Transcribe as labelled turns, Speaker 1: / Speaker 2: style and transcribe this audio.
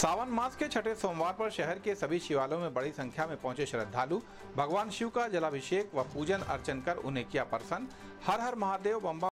Speaker 1: सावन मास के छठे सोमवार पर शहर के सभी शिवालयों में बड़ी संख्या में पहुँचे श्रद्धालु। भगवान शिव का जलाभिषेक व पूजन अर्चन कर उन्हें किया प्रसन्न। हर हर महादेव बम्बा